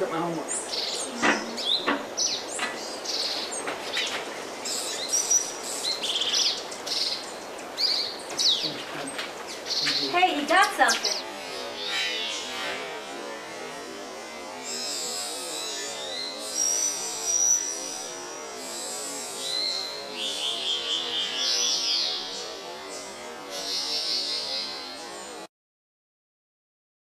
look my homework. Hey, you got something.